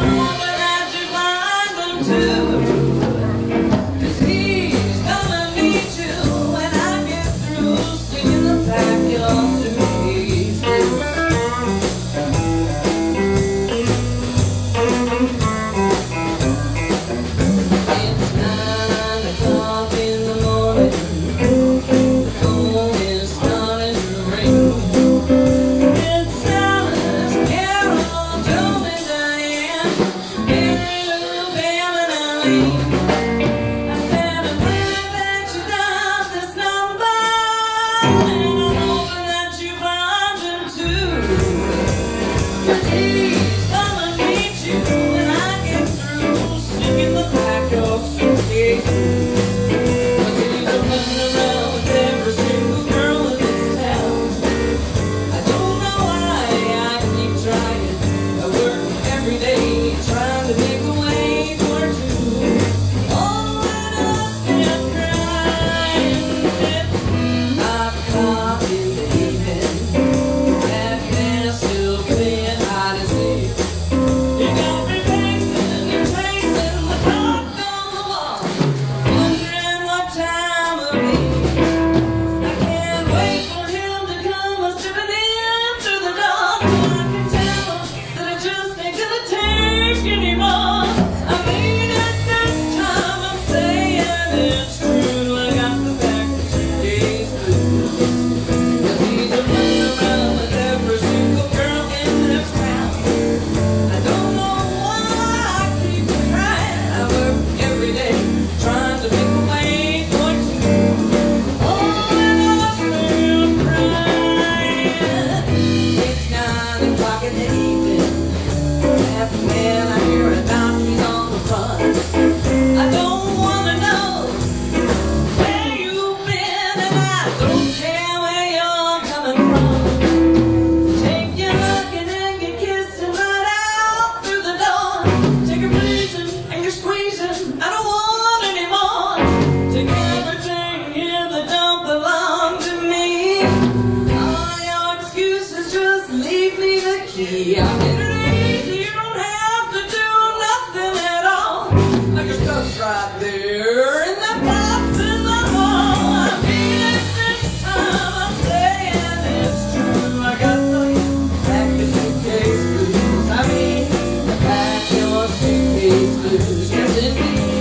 Yeah. Thank you. Key. I made it easy, you don't have to do nothing at all. Right there in the box in the hall. I mean it this time, I'm saying it's true. I got suitcase blues. I mean, pack your suitcase blues.